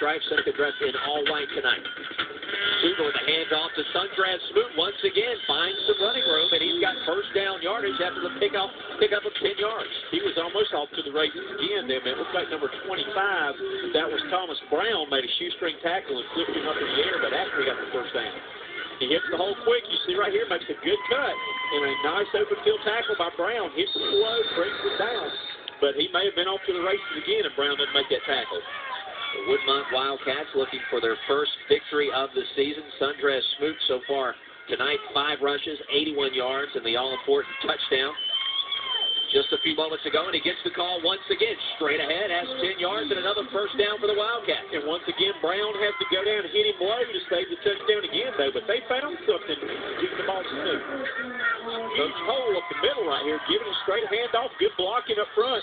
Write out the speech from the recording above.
stripes, second dress in all white tonight. Cougar with a handoff to Sundress Smoot once again finds some running room, and he's got first down yardage after the pick off pick up of 10 yards. He was almost off to the races again. There, it looks like number 25. That was Thomas Brown made a shoestring tackle and flipped him up in the air, but after he got the first down. He hits the hole quick. You see right here, makes a good cut. And a nice open field tackle by Brown. Hits the flow, brings it down. But he may have been off to the races again if Brown didn't make that tackle. The Woodmont Wildcats looking for their first victory of the season. Sundress Smoot so far tonight, five rushes, 81 yards, and the all-important touchdown just a few moments ago, and he gets the call once again. Straight ahead, has 10 yards and another first down for the Wildcats. And once again, Brown has to go down and hit him low to save the touchdown again, though. But they found something getting the ball to Smoot. Up the middle right here, giving a straight handoff. Good blocking up front.